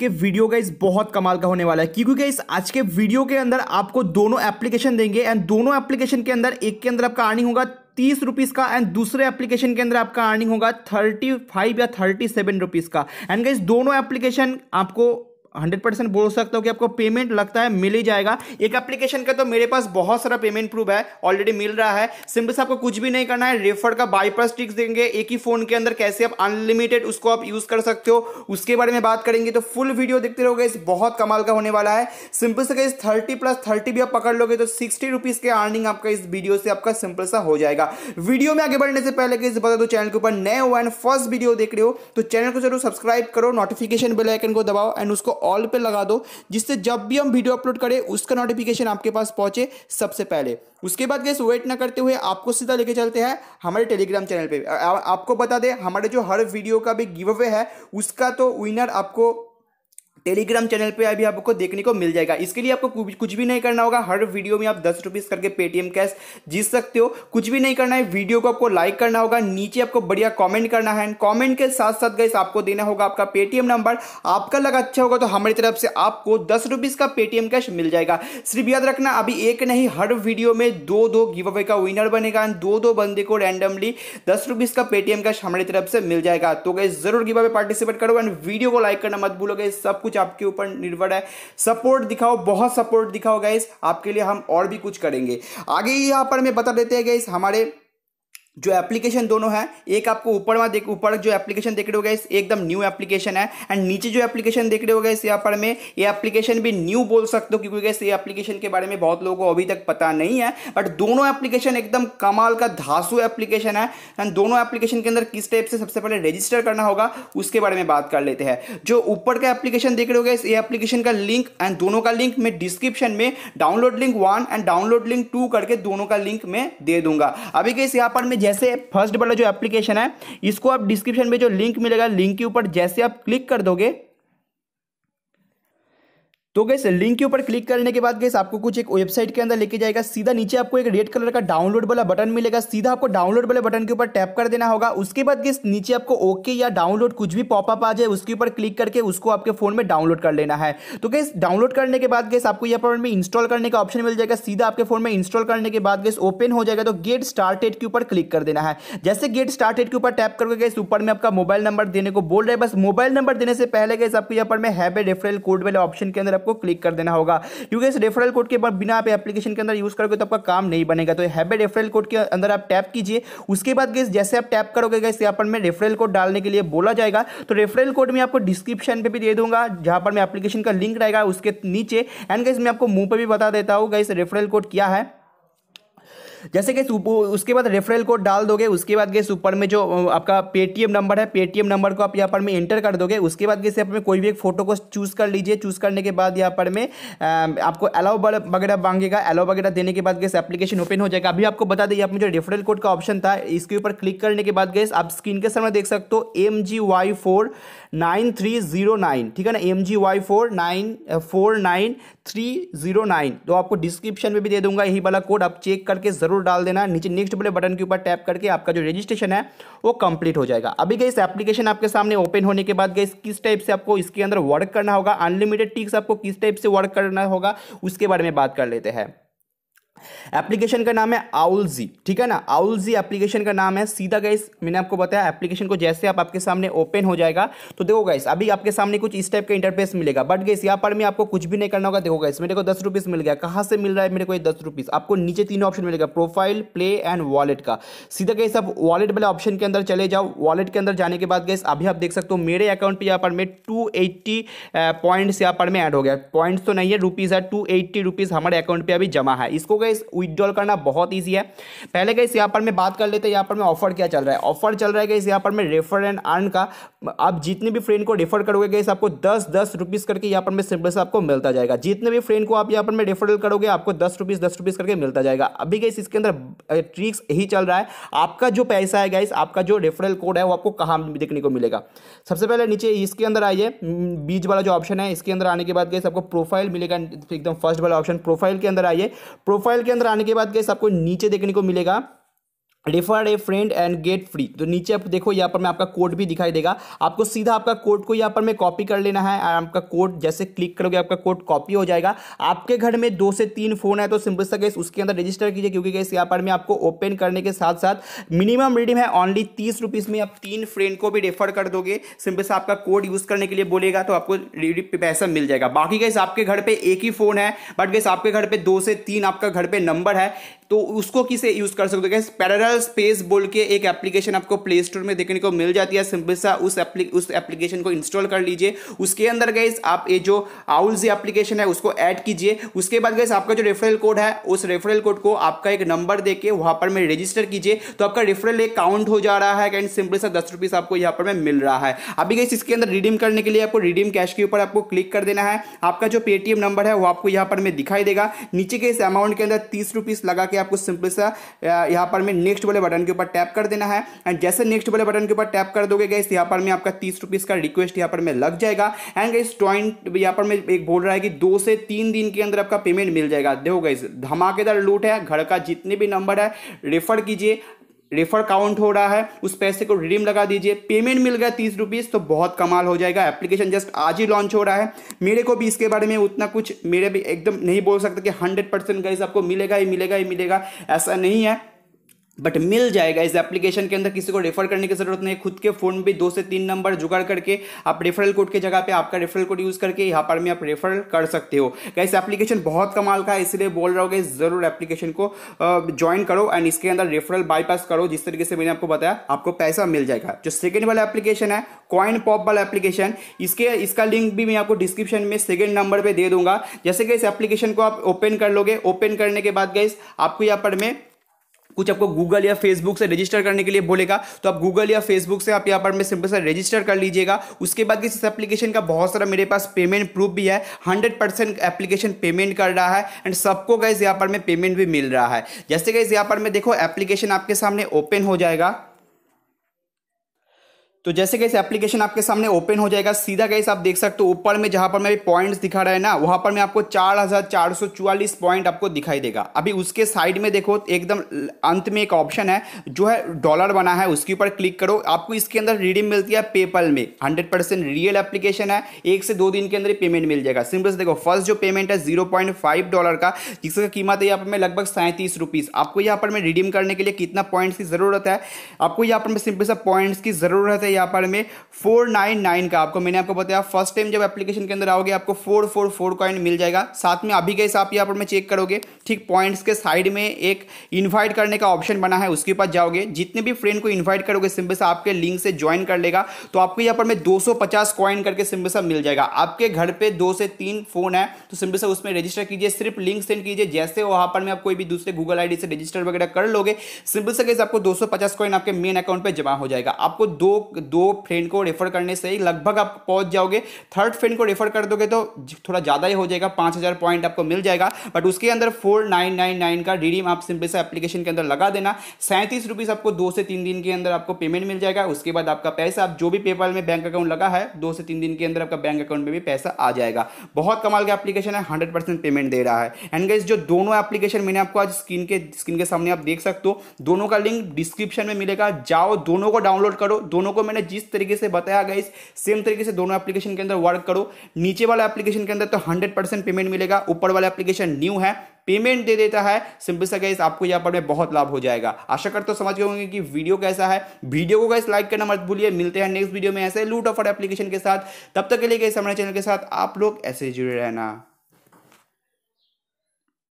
के video guys इस बहुत कमाल का होने वाला है। क्योंकि गाइस आज के वीडियो के अंदर आपको दोनों एप्लीकेशन देंगे एंड दोनों एप्लीकेशन के अंदर एक के अंदर आपका अर्निंग होगा तीस रुपीज़ का एंड दूसरे एप्लीकेशन के अंदर आपका अर्निंग होगा थर्टी फाइव या थर्टी सेवन रुपीज़ का। एंड गाइस दोनों एप्लीकेशन आपको हंड्रेड परसेंट बोल सकता हूँ कि आपको पेमेंट लगता है, मिल ही जाएगा। एक एप्लीकेशन का तो मेरे पास बहुत सारा पेमेंट प्रूफ है ऑलरेडी मिल रहा है। सिंपल से आपको कुछ भी नहीं करना है रेफर का बाईपास ट्रिक्स देंगे, एक ही फ़ोन के अंदर कैसे आप अनलिमिटेड उसको आप यूज़ कर सकते हो। उसके बारे में बात करेंगे तो फुल वीडियो देखते रहोगे, इस बहुत कमाल का होने वाला है। सिंपल से इस थर्टी प्लस थर्टी भी आप पकड़ लोगे तो सिक्सटी रुपीज़ के अर्निंग आपका इस वीडियो से आपका सिंपल सा हो जाएगा। वीडियो में आगे बढ़ने से पहले इस बता दो चैनल के ऊपर नए हो एंड फ़र्स्ट वीडियो देख रहे हो तो चैनल को ज़रूर सब्सक्राइब करो नोटिफिकेशन बेल आइकन को दबाओ एंड उसको ऑल पे लगा दो, जिससे जब भी हम वीडियो अपलोड करें, उसका नोटिफिकेशन आपके पास पहुँचे सबसे पहले। उसके बाद गैस वेट ना करते हुए आपको सीधा लेके चलते हैं हमारे टेलीग्राम चैनल पे। आपको बता दें, हमारे जो हर वीडियो का भी गिव अवे है, उसका तो विनर आपको टेलीग्राम चैनल पे अभी आपको देखने को मिल जाएगा। इसके लिए आपको कुछ भी नहीं करना होगा। हर वीडियो में आप दस रुपीज़ करके पेटीएम कैश जीत सकते हो। कुछ भी नहीं करना है। वीडियो को आपको लाइक करना होगा। नीचे आपको बढ़िया कमेंट करना है। कमेंट के साथ साथ गैस आपको देना होगा आपका पेटीएम नंबर आपका लगा अच्छा होगा तो हमारी तरफ़ से आपको दस रुपीज़ का पेटीएम कैश मिल जाएगा। सिर्फ़ याद रखना, अभी एक नहीं, हर वीडियो में दो दो गिव अवे का विनर बनेगा। दो दो बंदे को रैंडमली दस रुपीज़ का पेटीएम कैश हमारी तरफ़ से मिल जाएगा। तो गैस ज़रूर गिव अवे पार्टिसिपेट करो। एंड वीडियो को लाइक करना मत भूलोगे सब कुछ आपके ऊपर निर्भर है। सपोर्ट दिखाओ, बहुत सपोर्ट दिखाओ गाइस आपके लिए हम और भी कुछ करेंगे। आगे यहाँ पर मैं बता देते हैं गाइस हमारे जो एप्लीकेशन दोनों है, एक आपको ऊपर में देख, ऊपर जो एप्लीकेशन देख रहे हो इस एकदम न्यू एप्लीकेशन है। एंड नीचे जो एप्लीकेशन देख रहे हो इस यहाँ पर में, ये एप्लीकेशन भी न्यू बोल सकते हो क्योंकि गैस ये एप्लीकेशन के बारे में बहुत लोगों को अभी तक पता नहीं है। बट दोनों एप्लीकेशन एकदम कमाल का धासु एप्लीकेशन है। एंड दोनों एप्लीकेशन के अंदर किस टाइप से सबसे पहले रजिस्टर करना होगा, उसके बारे में बात कर लेते हैं। जो ऊपर का एप्लीकेशन देख रहे हो गए इस एप्लीकेशन का लिंक एंड दोनों का लिंक मैं डिस्क्रिप्शन में download link one and download link two करके दोनों का लिंक मैं दे दूँगा। अभी इस यहाँ पर मैं जैसे फ़र्स्ट वाला जो एप्लीकेशन है, इसको आप डिस्क्रिप्शन में जो लिंक मिलेगा लिंक के ऊपर जैसे आप क्लिक कर दोगे तो गैस लिंक के ऊपर क्लिक करने के बाद गैस आपको कुछ एक वेबसाइट के अंदर लेके जाएगा। सीधा नीचे आपको एक रेड कलर का डाउनलोड वाला बटन मिलेगा। सीधा आपको डाउनलोड वाले बटन के ऊपर टैप कर देना होगा। उसके बाद गैस नीचे आपको ओके या डाउनलोड कुछ भी पॉपअप आ जाए, उसके ऊपर क्लिक करके उसको आपके फ़ोन में डाउनलोड कर लेना है। तो गैस डाउनलोड करने के बाद गैस आपको यहाँ पर इंस्टॉल करने का ऑप्शन मिल जाएगा। सीधा आपके फ़ोन में इंस्टॉल करने के बाद गैस ओपन हो जाएगा। तो गेट स्टार्टेड के ऊपर क्लिक कर देना है। जैसे गेट स्टार्टेड के ऊपर टैप करके गैस ऊपर में आपका मोबाइल नंबर देने को बोल रहे बस मोबाइल नंबर देने से पहले गैस आपको यहाँ पर ए रेफरल कोड वाले ऑप्शन के अंदर आपको क्लिक कर देना होगा। क्योंकि इस रेफरल कोड के बाद बिना आप एप्लीकेशन के अंदर यूज़ करोगे तो आपका काम नहीं बनेगा। तो हैबे रेफरल कोड के अंदर आप टैप कीजिए। उसके बाद गैस जैसे आप टैप करोगे गैस यहाँ पर मैं रेफरल कोड डालने के लिए बोला जाएगा। तो रेफरल कोड मैं आपको डिस्क्रिप्शन पर भी दे दूँगा, जहाँ पर मैं एप्लीकेशन का लिंक रहेगा उसके नीचे। एंड गैस मैं आपको मुँह पर भी बता देता हूँ गैस रेफरल कोड क्या है। जैसे कि उसके बाद रेफरल कोड डाल दोगे, उसके बाद गैस ऊपर में जो आपका पेटीएम नंबर है पेटीएम नंबर को आप यहाँ पर में एंटर कर दोगे, उसके बाद गैस पर कोई भी एक फ़ोटो को चूज़ कर लीजिए। चूज़ करने के बाद यहाँ पर में आपको अलाउ वगैरह मांगेगा अलाउ वगैरह देने के बाद गैस एप्लीकेशन ओपन हो जाएगा। अभी आपको बता दें, यहाँ में जो रेफरल कोड का ऑप्शन था, इसके ऊपर क्लिक करने के बाद गैस आप स्क्रीन के सामने देख सकते हो M G Y four nine three zero nine ठीक है ना? M G Y four nine four nine three zero nine तो आपको डिस्क्रिप्शन में भी दे दूँगा, यही वाला कोड आप चेक करके ज़रूर डाल देना। नीचे नेक्स्ट वाले बटन के ऊपर टैप करके आपका जो रजिस्ट्रेशन है, वो कंप्लीट हो जाएगा। अभी गई एप्लीकेशन आपके सामने ओपन होने के बाद गई किस टाइप से आपको इसके अंदर वर्क करना होगा? अनलिमिटेड टिक्स आपको किस टाइप से वर्क करना होगा? उसके बारे में बात कर लेते हैं। एप्लीकेशन का नाम है आउलजी ठीक है ना? आउलजी एप्लीकेशन का नाम है। सीधा गाइस मैंने आपको बताया एप्लीकेशन को जैसे आप आपके सामने ओपन हो जाएगा तो देखो गाइस अभी आपके सामने कुछ इस टाइप का इंटरफेस मिलेगा। बट गाइस यहाँ पर मैं आपको कुछ भी नहीं करना होगा। देखो गाइस मेरे को दस रुपीज़ मिल गया। कहाँ से मिल रहा है मेरे को ये दस रुपीज़ आपको नीचे तीन ऑप्शन मिलेगा प्रोफ़ाइल प्ले एंड वॉलेट का। सीधा गाइस आप वॉलेट वाले ऑप्शन के अंदर चले जाओ। वॉलेट के अंदर जाने के बाद गाइस अभी आप देख सकते हो, मेरे अकाउंट पर यहाँ पर मैं टू पॉइंट्स यहाँ पर मैं ऐड हो गया। पॉइंट्स तो नहीं है रुपीज़ है टू हमारे अकाउंट पर अभी जमा है। इसको गाइस विदड्रॉल करना बहुत ईजी है। पहले गई यहाँ पर मैं बात कर लेते हैं, यहाँ पर मैं ऑफ़र क्या चल रहा है। ऑफ़र चल रहा है गई यहाँ पर मैं रेफर एंड अर्न का। आप जितने भी फ्रेंड को रेफर करोगे गई आपको दस दस रुपीज़ करके यहाँ पर मैं सिंपल से आपको मिलता जाएगा। जितने भी फ्रेंड को आप यहाँ पर मैं रेफरल करोगे, आपको दस रुपीज़ दस रुपीज़ करके मिलता जाएगा। अभी गई इसके अंदर ट्रिक्स यही चल रहा है। आपका जो पैसा है गाइस आपका जो रेफरल कोड है, वो आपको कहाँ देखने को मिलेगा। सबसे पहले नीचे इसके अंदर आइए। बीच वाला जो ऑप्शन है, इसके अंदर आने के बाद गैस आपको प्रोफ़ाइल मिलेगा। एकदम फ़र्स्ट वाला ऑप्शन प्रोफ़ाइल के अंदर आइए। प्रोफ़ाइल के अंदर आने के बाद गैस आपको नीचे देखने को मिलेगा? Refer a friend and get free तो नीचे आप देखो, यहाँ पर मैं आपका कोड भी दिखाई देगा। आपको सीधा आपका कोड को यहाँ पर मैं कॉपी कर लेना है आपका कोड जैसे क्लिक करोगे, आपका कोड कॉपी हो जाएगा। आपके घर में दो से तीन फ़ोन है तो सिंपल सा गैस उसके अंदर रजिस्टर कीजिए, क्योंकि गैस यहाँ पर मैं आपको ओपन करने के साथ साथ मिनिमम रिडीम है ऑनली तीस रुपीज़ में आप तीन फ्रेंड को भी रेफर कर दोगे। सिंपल सा आपका कोड यूज़ करने के लिए बोलेगा तो आपको पैसा मिल जाएगा। बाकी गैस आपके घर पर एक ही फ़ोन है बट गैस आपके घर पर दो से तीन आपका घर पर नंबर है। तो उसको किसे यूज़ कर सकते हो? गैस पैरल स्पेस बोल के एक एप्लीकेशन आपको प्ले स्टोर में देखने को मिल जाती है। सिंपल सा उस एप्ली उस एप्लीकेशन को इंस्टॉल कर लीजिए। उसके अंदर गए आप ये जो आउल्स एप्लीकेशन है, उसको ऐड कीजिए। उसके बाद गए आपका जो रेफरल कोड है, उस रेफरल कोड को आपका एक नंबर दे के वहाँ पर में रजिस्टर कीजिए। तो आपका रेफरल एक काउंट हो जा रहा है एंड सिंपल सा दस रुपीज़ आपको यहाँ पर में मिल रहा है। अभी गई इसके अंदर रिडीम करने के लिए आपको रिडीम कैश के ऊपर आपको क्लिक कर देना है। आपका जो पेटीएम नंबर है, वो आपको यहाँ पर में दिखाई देगा। नीचे के इस अमाउंट के अंदर तीस लगा के आपको सिंपल सा यहाँ पर में नेक्स्ट वाले बटन के ऊपर टैप कर देना है। एंड जैसे नेक्स्ट वाले बटन के ऊपर टैप कर दोगे गैस यहाँ पर में आपका तीस रुपीज़ का रिक्वेस्ट यहाँ पर में लग जाएगा। एंड गैस ट्वेंट यहाँ पर मैं एक बोल रहा है कि दो से तीन दिन के अंदर आपका पेमेंट मिल जाएगा। देखो गैस धमाकेदार लूट है, घर का जितने भी नंबर है रेफर कीजिए। रेफर काउंट हो रहा है, उस पैसे को रिडीम लगा दीजिए। पेमेंट मिल गया तीस रुपीज़ तो बहुत कमाल हो जाएगा। एप्लीकेशन जस्ट आज ही लॉन्च हो रहा है। मेरे को भी इसके बारे में उतना कुछ मेरे भी एकदम नहीं बोल सकते कि हंड्रेड परसेंट गाइज़ आपको मिलेगा ही मिलेगा ही मिलेगा। ऐसा नहीं है। बट मिल जाएगा। इस एप्लीकेशन के अंदर किसी को रेफर करने की ज़रूरत नहीं खुद के फ़ोन पे दो से तीन नंबर जुगाड़ करके आप रेफरल कोड के जगह पे आपका रेफरल कोड यूज़ करके यहाँ पर में आप रेफर कर सकते हो। इस एप्लीकेशन बहुत कमाल का है, इसलिए बोल रहा हूँ ज़रूर एप्लीकेशन को ज्वाइन करो एंड इसके अंदर रेफरल बाईपास करो। जिस तरीके से मैंने आपको बताया, आपको पैसा मिल जाएगा। जो सेकेंड वाला एप्लीकेशन है कॉइन पॉप वाला एप्लीकेशन इसके, इसका लिंक भी मैं आपको डिस्क्रिप्शन में सेकेंड नंबर पर दे दूँगा। जैसे कि इस एप्लीकेशन को आप ओपन कर लोगे। ओपन करने के बाद गई आपको यहाँ पर मैं कुछ आपको गूगल या फेसबुक से रजिस्टर करने के लिए बोलेगा तो आप गूगल या फेसबुक से आप यहाँ पर मैं सिंपल से रजिस्टर कर लीजिएगा। उसके बाद इस एप्लीकेशन का बहुत सारा मेरे पास पेमेंट प्रूफ भी है हंड्रेड परसेंट एप्लीकेशन पेमेंट कर रहा है एंड सबको गैस यहाँ पर मैं पेमेंट भी मिल रहा है। जैसे गैस यहाँ पर मैं देखो एप्लीकेशन आपके सामने ओपन हो जाएगा। तो जैसे कैसे एप्लीकेशन आपके सामने ओपन हो जाएगा, सीधा कैसे आप देख सकते हो, ऊपर में जहाँ पर मैं पॉइंट्स दिखा रहा है ना, वहाँ पर मैं आपको चार हज़ार चार सौ चौवालीस पॉइंट आपको दिखाई देगा। अभी उसके साइड में देखो, एकदम अंत में एक ऑप्शन है, जो है डॉलर बना है, उसके ऊपर क्लिक करो। आपको इसके अंदर रिडीम मिलती है पेपल में। हंड्रेड परसेंट रियल एप्लीकेशन है, एक से दो दिन के अंदर पेमेंट मिल जाएगा। सिंपल से देखो फ़र्स्ट जो पेमेंट है ज़ीरो पॉइंट फाइव डॉलर का, जिसका कीमत है यहाँ पर मैं लगभग सैंतीस रुपीज़ आपको यहाँ पर मैं रिडीम करने के लिए कितना पॉइंट्स की ज़रूरत है? आपको यहाँ पर मैं सिंपल सा पॉइंट्स की ज़रूरत है यहाँ पर में फोर नाइन नाइन का आपको, मैंने आपको बताया फ़र्स्ट टाइम जब एप्लीकेशन के अंदर आओगे, आपको फोर फोर फोर कॉइन मिल जाएगा। साथ में अभी कैसे आप यहाँ पर मैं चेक करोगे, ठीक पॉइंट्स के साइड में एक इन्वाइट करने का ऑप्शन बना है, उसके पास जाओगे। जितने भी फ्रेंड को इन्वाइट करोगे सिंपल सा आपके लिंक से ज्वाइन कर लेगा तो आपको यहाँ पर मैं दो कॉइन करके सिंपल सा मिल जाएगा। आपके घर पे दो से तीन फ़ोन है तो सिंपल सा उसमें रजिस्टर कीजिए, सिर्फ़ लिंक सेंड कीजिए, जैसे वहाँ पर में आप कोई भी दूसरे गूगल आईडी से रजिस्टर वगैरह कर लोगे सिंपल सा कैसे आपको दो कॉइन आपके मेन अकाउंट पे जमा हो जाएगा। आपको दो दो फ्रेंड को रेफर करने से ही लगभग आप पहुँच जाओगे। थर्ड फ्रेंड को रेफर कर दोगे तो थोड़ा ज़्यादा ही हो जाएगा, पाँच हज़ार पॉइंट आपको मिल जाएगा। बट उसके अंदर फोर नाइन नाइन नाइन का रिडीम आप सिंपल से एप्लीकेशन के अंदर लगा देना। सैंतीस रुपीज़ आपको दो से तीन दिन के अंदर आपको पेमेंट मिल जाएगा। उसके बाद आपका पैसा, आप जो भी पेपाल में बैंक अकाउंट लगा है, दो से तीन दिन के अंदर आपका बैंक अकाउंट में भी पैसा आ जाएगा। बहुत कमाल का एप्लीकेशन है हंड्रेड पेमेंट दे रहा है। एंड गाइज़ जो दोनों एप्लीकेशन मैंने आपको आज स्क्रीन के स्क्रीन के सामने आप देख सकते हो। दोनों का लिंक डिस्क्रिप्शन में मिलेगा। जाओ, दोनों को डाउनलोड करो, दोनों को मैंने जिस तरीके से बताया गया सेम तरीके से दोनों एप्लीकेशन के अंदर वर्क करो। नीचे वाला एप्लीकेशन के अंदर तो हंड्रेड परसेंट पेमेंट मिलेगा, ऊपर वाला एप्लीकेशन न्यू है पेमेंट दे देता है। सिंपल सा गैस आपको यहाँ पर बहुत लाभ हो जाएगा। आशा करते हो समझ गए होंगे कि वीडियो कैसा है। वीडियो को गैस लाइक करना मत भूलिए। मिलते हैं नेक्स्ट वीडियो में ऐसे लूट ऑफ़र एप्लीकेशन के साथ। तब तक के लिए गैस हमारे चैनल के साथ आप लोग ऐसे जुड़े रहना।